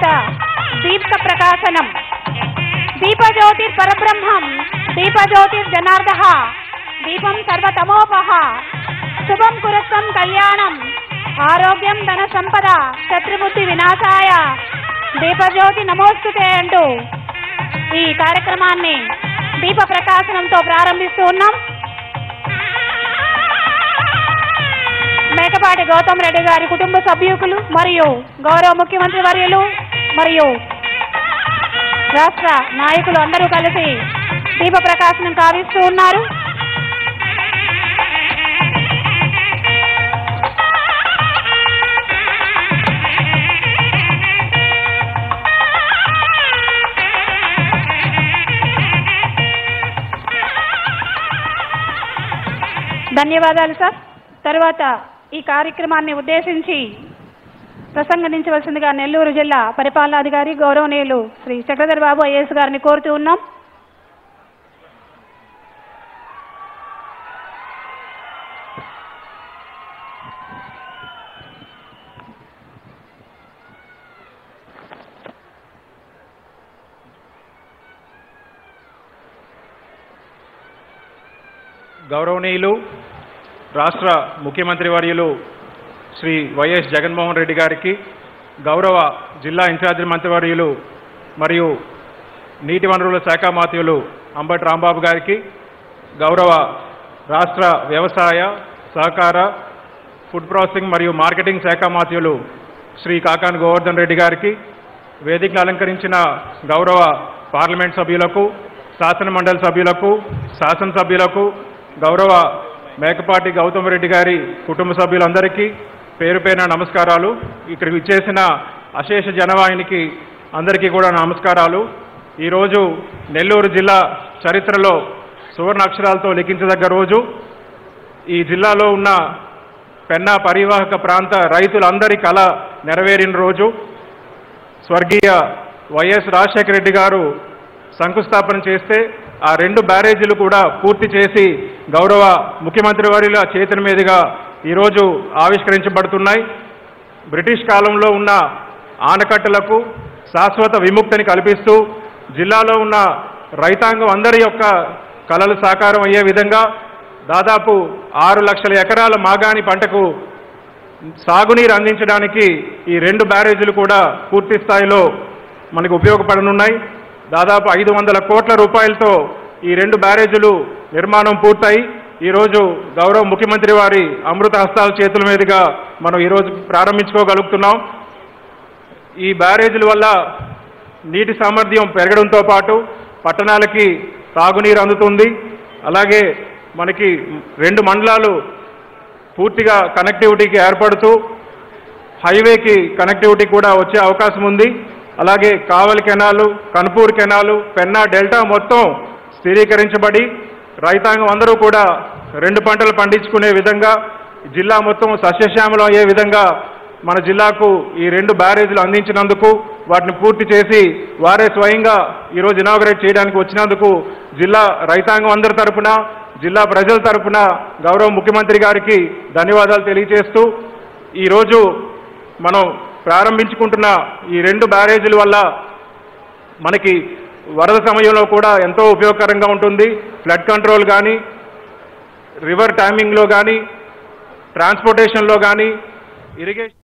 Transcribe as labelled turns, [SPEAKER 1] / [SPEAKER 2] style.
[SPEAKER 1] తర్వాత దీప్త ప్రకాశనం దీపజ్యోతిర్ పరబ్రహ్మం దీపజ్యోతిర్ జనార్ద దీపం సర్వతమోపహ శుభం కురత్వం కళ్యాణం ఆరోగ్యం ధన సంపద శత్రుబుద్ధి వినాశాయ. దీపజ్యోతి నమోస్తుతే అంటూ ఈ కార్యక్రమాన్ని దీప ప్రకాశనంతో ప్రారంభిస్తూ ఉన్నాం. మేకపాటి గౌతమ్ రెడ్డి గారి కుటుంబ సభ్యులు మరియు గౌరవ ముఖ్యమంత్రి వర్యులు మరియు రాష్ట్ర నాయకులు అందరూ కలిసి దీప ప్రకాశనం కావిస్తూ ఉన్నారు. ధన్యవాదాలు సార్. తరువాత ఈ కార్యక్రమాన్ని ఉద్దేశించి ప్రసంగించవలసిందిగా నెల్లూరు జిల్లా పరిపాలనాధికారి గౌరవనీయులు శ్రీ చక్రధర్ బాబు ఐఏఎస్ గారిని కోరుతూ ఉన్నాం.
[SPEAKER 2] గౌరవనీయులు రాష్ట్ర ముఖ్యమంత్రి వర్యులు శ్రీ వైఎస్ జగన్మోహన్ రెడ్డి గారికి గౌరవ జిల్లా ఇన్ఛార్జి మంత్రివర్యులు మరియు నీటి వనరుల శాఖ మాత్యులు అంబటి రాంబాబు గారికి గౌరవ రాష్ట్ర వ్యవసాయ సహకార ఫుడ్ ప్రాసెసింగ్ మరియు మార్కెటింగ్ శాఖ మాత్యులు శ్రీ కాకాన్ గోవర్ధన్ రెడ్డి గారికి వేదికను అలంకరించిన గౌరవ పార్లమెంట్ సభ్యులకు శాసన మండలి సభ్యులకు శాసనసభ్యులకు గౌరవ మేకపాటి గౌతమ్ రెడ్డి గారి కుటుంబ సభ్యులందరికీ పేరు పేరున నమస్కారాలు. ఇక్కడికి ఇచ్చేసిన అశేష జనవాహినికి అందరికీ కూడా నమస్కారాలు. ఈరోజు నెల్లూరు జిల్లా చరిత్రలో సువర్ణ అక్షరాలతో లిఖించదగ్గ రోజు. ఈ జిల్లాలో ఉన్న పెన్నా పరివాహక ప్రాంత రైతులందరి కళ నెరవేరిన రోజు. స్వర్గీయ వైఎస్ రాజశేఖర రెడ్డి గారు శంకుస్థాపన చేస్తే ఆ రెండు బ్యారేజీలు కూడా పూర్తి చేసి గౌరవ ముఖ్యమంత్రి వారిల చేతుల మీదుగా ఈరోజు ఆవిష్కరించబడుతున్నాయి. బ్రిటిష్ కాలంలో ఉన్న ఆనకట్టలకు శాశ్వత విముక్తిని కల్పిస్తూ జిల్లాలో ఉన్న రైతాంగం అందరి యొక్క కళలు సాకారం అయ్యే విధంగా దాదాపు ఆరు లక్షల ఎకరాల మాగాణి పంటకు సాగునీరు అందించడానికి ఈ రెండు బ్యారేజీలు కూడా పూర్తి స్థాయిలో మనకు ఉపయోగపడనున్నాయి. దాదాపు ఐదు వందల కోట్ల రూపాయలతో ఈ రెండు బ్యారేజీలు నిర్మాణం పూర్తయి. ఈరోజు గౌరవ ముఖ్యమంత్రి వారి అమృత హస్తాల చేతుల మీదుగా మనం ఈరోజు ప్రారంభించుకోగలుగుతున్నాం. ఈ బ్యారేజీల వల్ల నీటి సామర్థ్యం పెరగడంతో పాటు పట్టణాలకి తాగునీరు అందుతుంది. అలాగే మనకి రెండు మండలాలు పూర్తిగా కనెక్టివిటీకి ఏర్పడుతూ హైవేకి కనెక్టివిటీ కూడా వచ్చే అవకాశం ఉంది. అలాగే Kavali canal Kanpur canal Penna delta మొత్తం స్థిరీకరించబడి రైతాంగం అందరూ కూడా రెండు పంటలు పండించుకునే విధంగా జిల్లా మొత్తం సస్యశ్యామలం అయ్యే విధంగా మన జిల్లాకు ఈ రెండు బ్యారేజీలు అందించినందుకు వాటిని పూర్తి చేసి వారే స్వయంగా ఈరోజు ఇనాగరేట్ చేయడానికి వచ్చినందుకు జిల్లా రైతాంగం అందరి తరపున జిల్లా ప్రజల తరపున గౌరవ ముఖ్యమంత్రి గారికి ధన్యవాదాలు తెలియజేస్తూ ఈరోజు మనం ప్రారంభించుకుంటున్న ఈ రెండు బ్యారేజీల వల్ల మనకి వరద సమయంలో కూడా ఎంతో ఉపయోగకరంగా ఉంటుంది. ఫ్లడ్ కంట్రోల్ కానీ రివర్ టైమింగ్లో కానీ ట్రాన్స్పోర్టేషన్లో కానీ ఇరిగేషన్